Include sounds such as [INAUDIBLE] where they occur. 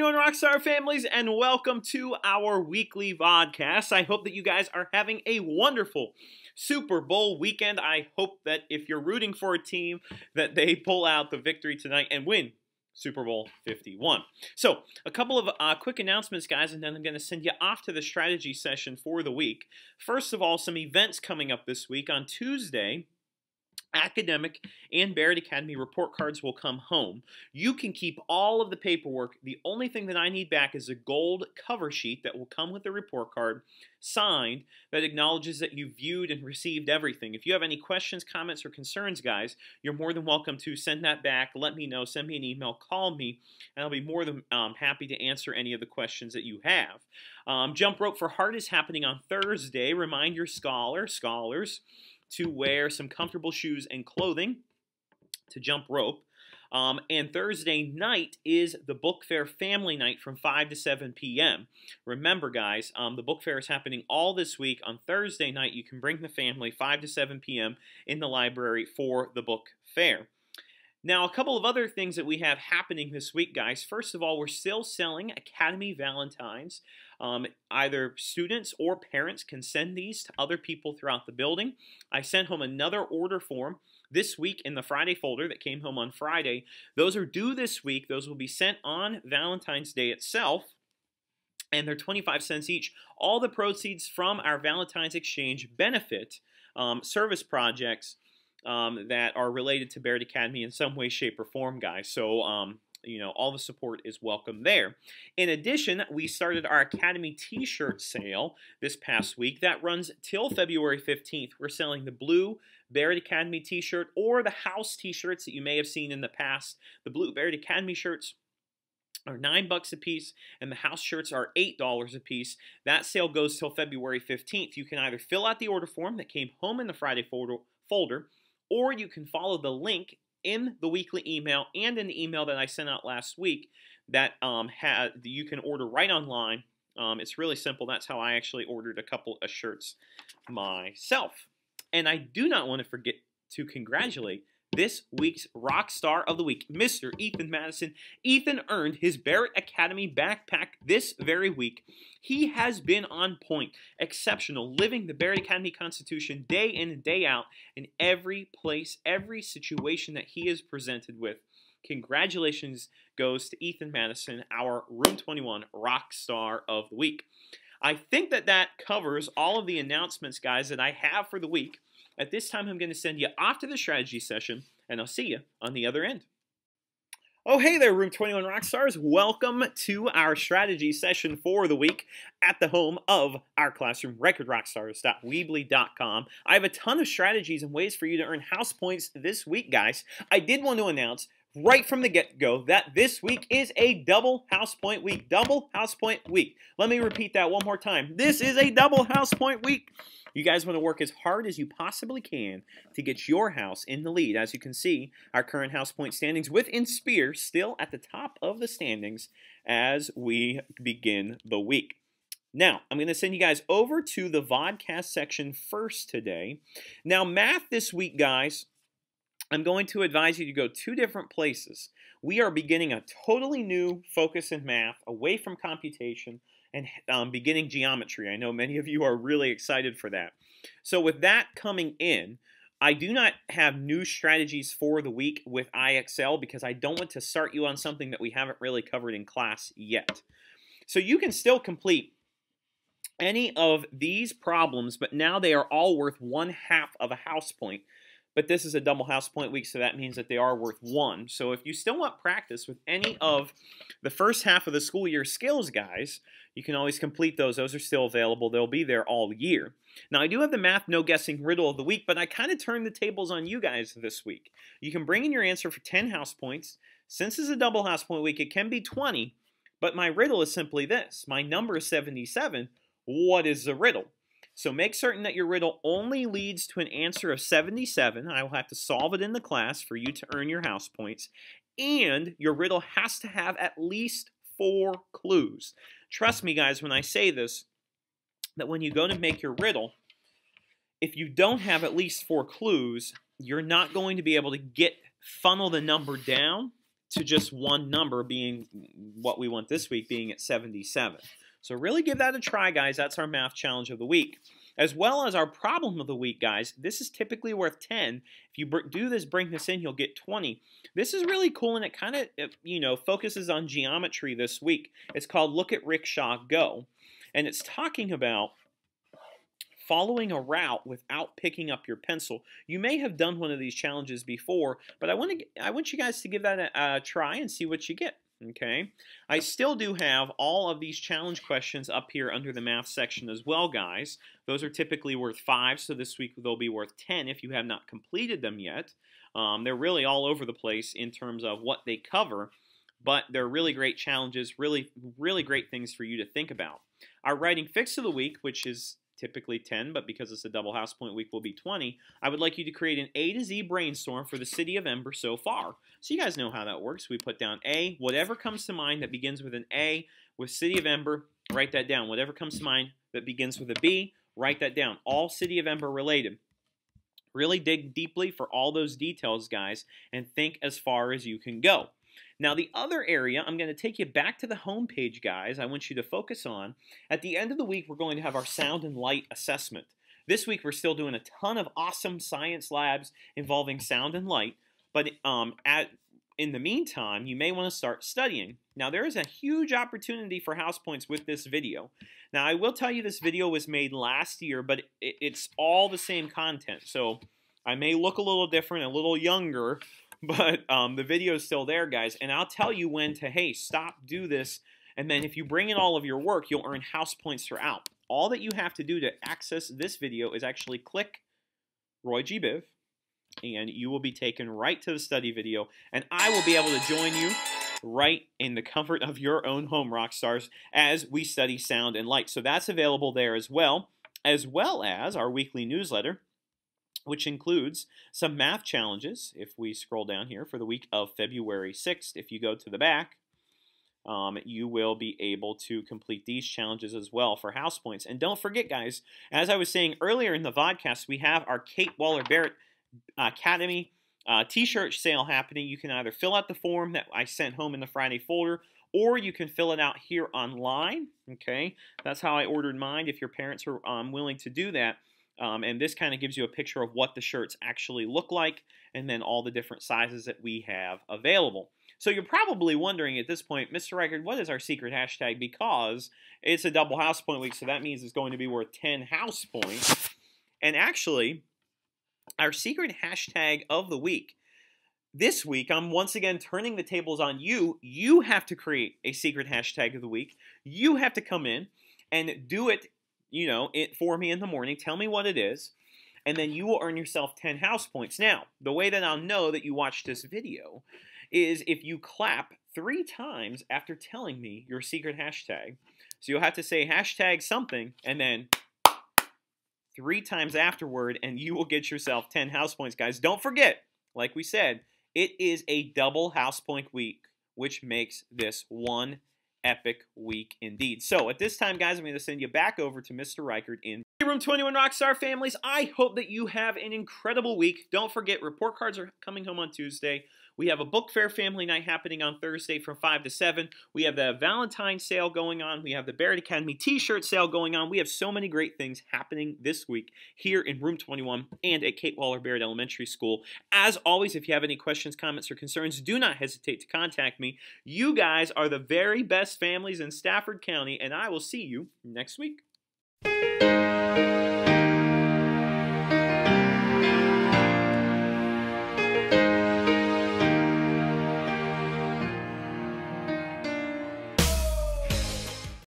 21 Rockstar families, and welcome to our weekly vodcast. I hope that you guys are having a wonderful Super Bowl weekend. I hope that if you're rooting for a team, that they pull out the victory tonight and win Super Bowl 51. So, a couple of uh, quick announcements, guys, and then I'm going to send you off to the strategy session for the week. First of all, some events coming up this week. On Tuesday, academic and Barrett Academy report cards will come home. You can keep all of the paperwork. The only thing that I need back is a gold cover sheet that will come with the report card signed that acknowledges that you viewed and received everything. If you have any questions, comments, or concerns, guys, you're more than welcome to send that back. Let me know. Send me an email. Call me, and I'll be more than um, happy to answer any of the questions that you have. Um, Jump Rope for Heart is happening on Thursday. Remind your scholar, scholars, to wear some comfortable shoes and clothing to jump rope. Um, and Thursday night is the book fair family night from 5 to 7 p.m. Remember, guys, um, the book fair is happening all this week. On Thursday night, you can bring the family 5 to 7 p.m. in the library for the book fair. Now, a couple of other things that we have happening this week, guys. First of all, we're still selling Academy Valentines. Um, either students or parents can send these to other people throughout the building. I sent home another order form this week in the Friday folder that came home on Friday. Those are due this week. Those will be sent on Valentine's Day itself and they're 25 cents each. All the proceeds from our Valentine's Exchange benefit um, service projects um, that are related to Barrett Academy in some way, shape, or form, guys. So, um, you know, all the support is welcome there. In addition, we started our Academy t-shirt sale this past week. That runs till February 15th. We're selling the blue Barrett Academy t-shirt or the house t-shirts that you may have seen in the past. The blue Barrett Academy shirts are nine bucks a piece and the house shirts are eight dollars a piece that sale goes till february 15th you can either fill out the order form that came home in the friday folder, folder or you can follow the link in the weekly email and in the email that I sent out last week that um, had you can order right online. Um, it's really simple. That's how I actually ordered a couple of shirts myself. And I do not want to forget to congratulate this week's rock star of the week, Mr. Ethan Madison. Ethan earned his Barrett Academy backpack this very week. He has been on point, exceptional, living the Barrett Academy Constitution day in and day out in every place, every situation that he is presented with. Congratulations goes to Ethan Madison, our Room 21 rock star of the week. I think that that covers all of the announcements, guys, that I have for the week. At this time, I'm going to send you off to the strategy session, and I'll see you on the other end. Oh, hey there, Room 21 Rockstars. Welcome to our strategy session for the week at the home of our classroom, reichardrockstars.weebly.com. I have a ton of strategies and ways for you to earn house points this week, guys. I did want to announce right from the get-go that this week is a double house point week. Double house point week. Let me repeat that one more time. This is a double house point week. You guys want to work as hard as you possibly can to get your house in the lead. As you can see, our current house point standings with Inspear still at the top of the standings as we begin the week. Now, I'm going to send you guys over to the vodcast section first today. Now, math this week, guys, I'm going to advise you to go two different places. We are beginning a totally new focus in math, away from computation, and um, beginning geometry. I know many of you are really excited for that. So with that coming in, I do not have new strategies for the week with IXL because I don't want to start you on something that we haven't really covered in class yet. So you can still complete any of these problems, but now they are all worth one half of a house point but this is a double house point week, so that means that they are worth one. So if you still want practice with any of the first half of the school year skills, guys, you can always complete those. Those are still available. They'll be there all year. Now, I do have the math no guessing riddle of the week, but I kind of turned the tables on you guys this week. You can bring in your answer for 10 house points. Since it's a double house point week, it can be 20, but my riddle is simply this. My number is 77. What is the riddle? So make certain that your riddle only leads to an answer of 77. I will have to solve it in the class for you to earn your house points. And your riddle has to have at least four clues. Trust me, guys, when I say this, that when you go to make your riddle, if you don't have at least four clues, you're not going to be able to get funnel the number down to just one number being what we want this week being at 77. So really give that a try, guys. That's our math challenge of the week. As well as our problem of the week, guys, this is typically worth 10. If you do this, bring this in, you'll get 20. This is really cool, and it kind of, uh, you know, focuses on geometry this week. It's called Look at Rickshaw Go, and it's talking about following a route without picking up your pencil. You may have done one of these challenges before, but I want to I want you guys to give that a, a try and see what you get. Okay, I still do have all of these challenge questions up here under the math section as well, guys. Those are typically worth five, so this week they'll be worth 10 if you have not completed them yet. Um, they're really all over the place in terms of what they cover, but they're really great challenges, really, really great things for you to think about. Our writing fix of the week, which is typically 10, but because it's a double house point week will be 20, I would like you to create an A to Z brainstorm for the city of Ember so far. So you guys know how that works. We put down A, whatever comes to mind that begins with an A with city of Ember, write that down. Whatever comes to mind that begins with a B, write that down. All city of Ember related. Really dig deeply for all those details, guys, and think as far as you can go. Now, the other area, I'm going to take you back to the home page, guys. I want you to focus on. At the end of the week, we're going to have our sound and light assessment. This week, we're still doing a ton of awesome science labs involving sound and light, but um, at, in the meantime, you may want to start studying. Now, there is a huge opportunity for house points with this video. Now, I will tell you this video was made last year, but it, it's all the same content. So I may look a little different, a little younger, [LAUGHS] but um, the video is still there, guys. And I'll tell you when to, hey, stop, do this. And then if you bring in all of your work, you'll earn house points throughout. All that you have to do to access this video is actually click Roy G. Biv, and you will be taken right to the study video, and I will be able to join you right in the comfort of your own home, rock stars, as we study sound and light. So that's available there as well, as well as our weekly newsletter which includes some math challenges. If we scroll down here for the week of February 6th, if you go to the back, um, you will be able to complete these challenges as well for house points. And don't forget, guys, as I was saying earlier in the vodcast, we have our Kate Waller Barrett Academy uh, t-shirt sale happening. You can either fill out the form that I sent home in the Friday folder, or you can fill it out here online. Okay, that's how I ordered mine. If your parents are um, willing to do that. Um, and this kind of gives you a picture of what the shirts actually look like and then all the different sizes that we have available. So you're probably wondering at this point, Mr. Reichard, what is our secret hashtag? Because it's a double house point week, so that means it's going to be worth 10 house points. And actually, our secret hashtag of the week, this week, I'm once again turning the tables on you. You have to create a secret hashtag of the week. You have to come in and do it you know, it for me in the morning. Tell me what it is, and then you will earn yourself 10 house points. Now, the way that I'll know that you watched this video is if you clap three times after telling me your secret hashtag. So you'll have to say hashtag something, and then three times afterward, and you will get yourself 10 house points, guys. Don't forget, like we said, it is a double house point week, which makes this one epic week indeed. So at this time, guys, I'm going to send you back over to Mr. Reichard in Room 21 Rockstar families. I hope that you have an incredible week. Don't forget, report cards are coming home on Tuesday. We have a book fair family night happening on Thursday from 5 to 7. We have the Valentine's sale going on. We have the Barrett Academy t-shirt sale going on. We have so many great things happening this week here in Room 21 and at Kate Waller Barrett Elementary School. As always, if you have any questions, comments, or concerns, do not hesitate to contact me. You guys are the very best families in Stafford County, and I will see you next week.